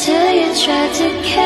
until you try to